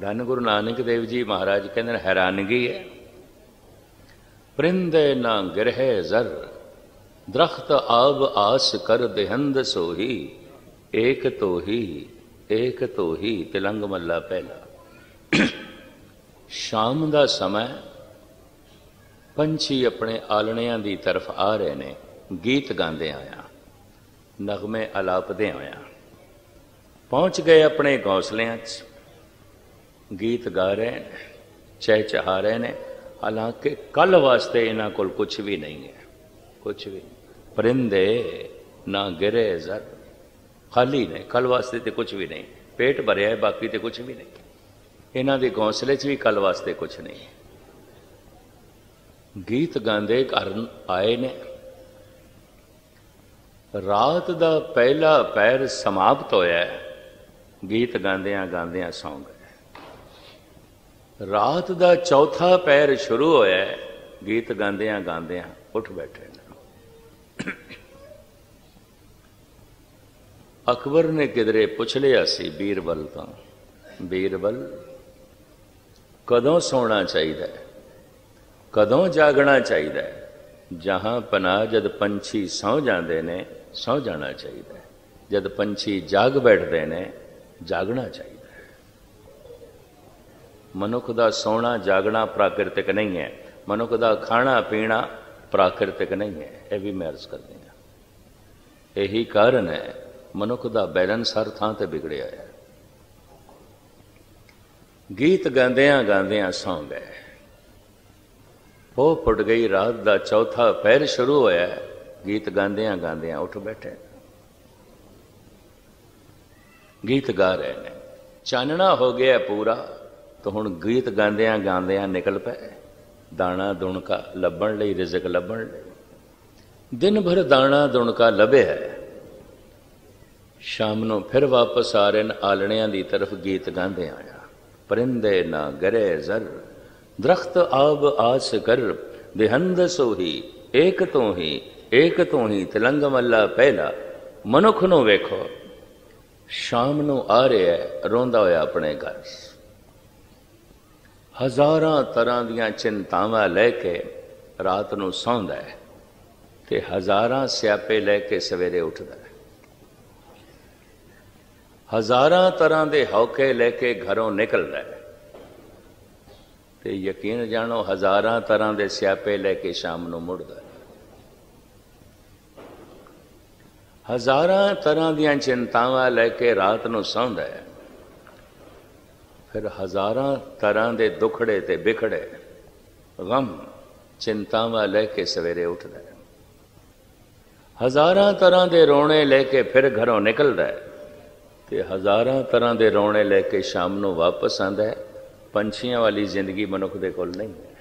ਧੰਨ ਗੁਰੂ ਨਾਨਕ ਦੇਵ ਜੀ ਮਹਾਰਾਜ ਕਹਿੰਦੇ ਨੇ, ਹੈਰਾਨਗੀ ਹੈ। ਪ੍ਰਿੰਦੇ ਨਾ ਗਿਰਹਿ ਜ਼ਰ, ਦਰਖਤ ਆਬ ਆਸ ਕਰ ਦੇਹੰਦ ਸੋਹੀ, ਏਕ ਤੋਹੀ ਏਕ ਤੋਹੀ ਤਿਲੰਗ ਮੱਲਾ ਪਹਿਲਾ। ਸ਼ਾਮ ਦਾ ਸਮਾਂ ਪੰਛੀ ਆਪਣੇ ਆਲਣਿਆਂ ਦੀ ਤਰਫ ਆ ਰਹੇ ਨੇ, ਗੀਤ ਗਾਉਂਦੇ ਆਇਆ, ਨਗਮੇ ਅਲਾਪਦੇ ਆਇਆ। ਪਹੁੰਚ ਗਏ ਆਪਣੇ ਘੋਂਸਲਿਆਂ 'ਚ। ਗੀਤ ਗਾ ਰਹੇ ਨੇ ਚਹਿਚਹਾ ਰਹੇ ਨੇ। ਹਾਲਾਂਕਿ ਕੱਲ ਵਾਸਤੇ ਇਹਨਾਂ ਕੋਲ ਕੁਝ ਵੀ ਨਹੀਂ ਹੈ ਕੁਝ ਵੀ। ਪਰਿੰਦੇ ਨਾ ਗਿਰੇ ਜ਼ਰ, ਖਾਲੀ ਨੇ ਕੱਲ ਵਾਸਤੇ ਤੇ ਕੁਝ ਵੀ ਨਹੀਂ। ਪੇਟ ਭਰਿਆ ਹੈ, ਬਾਕੀ ਤੇ ਕੁਝ ਵੀ ਨਹੀਂ। ਇਹਨਾਂ ਦੇ ਘੌਂਸਲੇ 'ਚ ਵੀ ਕੱਲ ਵਾਸਤੇ ਕੁਝ ਨਹੀਂ ਗੀਤ ਗਾਉਂਦੇ ਕਰਨ ਆਏ ਨੇ। ਰਾਤ ਦਾ ਪਹਿਲਾ ਪੈਰ ਸਮਾਪਤ ਹੋਇਆ ਗੀਤ ਗਾਉਂਦਿਆਂ ਗਾਉਂਦਿਆਂ ਸੌਂਗ। ਰਾਤ ਦਾ ਚੌਥਾ ਪੈਰ ਸ਼ੁਰੂ ਹੋਇਆ ਗੀਤ ਗਾਉਂਦਿਆਂ ਗਾਉਂਦਿਆਂ ਉੱਠ ਬੈਠੇ ਅਕਬਰ ਨੇ ਕਿਧਰੇ ਪੁੱਛ ਲਿਆ ਸੀ, ਬੀਰਬਲ ਤੋਂ, ਬੀਰਬਲ, ਕਦੋਂ ਸੌਣਾ ਚਾਹੀਦਾ ਹੈ? ਕਦੋਂ ਜਾਗਣਾ ਚਾਹੀਦਾ ਹੈ? ਜਹਾਂ ਪਨਾਹ ਜਦ ਪੰਛੀ ਸੌ ਜਾਂਦੇ ਨੇ, ਸੌ ਜਾਣਾ ਚਾਹੀਦਾ ਹੈ। ਜਦ ਪੰਛੀ ਜਾਗ ਬੈਠਦੇ ਨੇ, ਜਾਗਣਾ ਚਾਹੀਦਾ ਮਨੁੱਖ ਦਾ ਸੌਣਾ, ਜਾਗਣਾ ਪ੍ਰਾਕਿਰਤਿਕ ਨਹੀਂ ਹੈ। ਮਨੁੱਖ ਦਾ ਖਾਣਾ, ਪੀਣਾ ਪ੍ਰਾਕਿਰਤਿਕ ਨਹੀਂ ਹੈ। ਇਹ ਵੀ ਮੈਂ ਅਰਜ਼ ਕਰਦੇ ਹਾਂ। ਇਹੀ ਕਾਰਨ ਹੈ, ਮਨੁੱਖ ਦਾ ਬੈਲੈਂਸ ਹਰ ਥਾਂ ਤੇ ਵਿਗੜਿਆ ਹੈ। ਗੀਤ ਗਾਉਂਦਿਆਂ ਗਾਉਂਦਿਆਂ ਸੌਂ ਗਏ ਉਹ ਪੁੱਟ ਗਈ ਰਾਤ ਦਾ ਚੌਥਾ ਪਹਿਰ ਸ਼ੁਰੂ ਹੋਇਆ ਗੀਤ ਗਾਉਂਦਿਆਂ ਗਾਉਂਦਿਆਂ ਉੱਠ ਬੈਠੇ ਗੀਤ ਗਾ ਰਹੇ ਨੇ। ਚਾਨਣਾ ਹੋ ਗਿਆ ਪੂਰਾ। ਤਾਂ ਹੁਣ ਗੀਤ ਗਾਉਂਦਿਆਂ ਗਾਉਂਦਿਆਂ ਨਿਕਲ ਪਏ। ਦਾਣਾ ਦੁਣਕਾ ਲੱਭਣ ਲਈ, ਰਿਜ਼ਕ ਲੱਭਣ ਲਈ। ਦਿਨ ਭਰ ਦਾਣਾ ਦੁਣਕਾ ਲੱਭਿਆ ਸ਼ਾਮ ਨੂੰ ਫਿਰ ਵਾਪਸ ਆ ਰਹੇ ਨੇ ਆਲਣਿਆਂ ਦੀ ਤਰਫ ਗੀਤ ਗਾਉਂਦੇ ਆਇਆ। ਪਰਿੰਦੇ ਨਾ ਗਰੇ ਜ਼ਰ, ਦਰਖਤ ਆਬ ਆਸ ਕਰ, ਦੇਹੰਦ ਸੋਹੀ, ਏਕ ਤੋਂ ਹੀ, ਏਕ ਤੋਂ ਹੀ ਤਿਲੰਗ ਮੱਲਾ ਪਹਿਲਾ, ਮਨੁੱਖ ਨੂੰ ਵੇਖੋ। ਸ਼ਾਮ ਨੂੰ ਆ ਰਿਹਾ ਰੋਂਦਾ ਹੋਇਆ ਆਪਣੇ ਘਰ। ਹਜ਼ਾਰਾਂ ਤਰ੍ਹਾਂ ਦੀਆਂ ਚਿੰਤਾਵਾਂ ਲੈ ਕੇ ਰਾਤ ਨੂੰ ਸੌਂਦਾ ਹੈ ਤੇ ਹਜ਼ਾਰਾਂ ਸਿਆਪੇ ਲੈ ਕੇ ਸਵੇਰੇ ਉੱਠਦਾ ਹੈ। ਹਜ਼ਾਰਾਂ ਤਰ੍ਹਾਂ ਦੇ ਹੌਕੇ ਲੈ ਕੇ ਘਰੋਂ ਨਿਕਲਦਾ ਹੈ। ਤੇ ਯਕੀਨ ਜਾਣੋ, ਹਜ਼ਾਰਾਂ ਤਰ੍ਹਾਂ ਦੇ ਸਿਆਪੇ ਲੈ ਕੇ ਸ਼ਾਮ ਨੂੰ ਮੁੜਦਾ ਹੈ। ਹਜ਼ਾਰਾਂ ਤਰ੍ਹਾਂ ਦੀਆਂ ਚਿੰਤਾਵਾਂ ਲੈ ਕੇ ਰਾਤ ਨੂੰ ਸੌਂਦਾ ਹੈ। ਫਿਰ ਹਜ਼ਾਰਾਂ ਤਰ੍ਹਾਂ ਦੇ ਦੁਖੜੇ ਤੇ ਵਿਖੜੇ ਗਮ ਚਿੰਤਾਵਾਂ ਲੈ ਕੇ ਸਵੇਰੇ ਉੱਠਦਾ ਹੈ। ਹਜ਼ਾਰਾਂ ਤਰ੍ਹਾਂ ਦੇ ਰੋਣੇ ਲੈ ਕੇ ਫਿਰ ਘਰੋਂ ਨਿਕਲਦਾ ਹੈ ਤੇ ਹਜ਼ਾਰਾਂ ਤਰ੍ਹਾਂ ਦੇ ਰੋਣੇ ਲੈ ਕੇ ਸ਼ਾਮ ਨੂੰ ਵਾਪਸ ਆਂਦਾ ਹੈ। ਪੰਛੀਆਂ ਵਾਲੀ ਜ਼ਿੰਦਗੀ ਮਨੁੱਖ ਦੇ ਕੋਲ ਨਹੀਂ ਹੈ।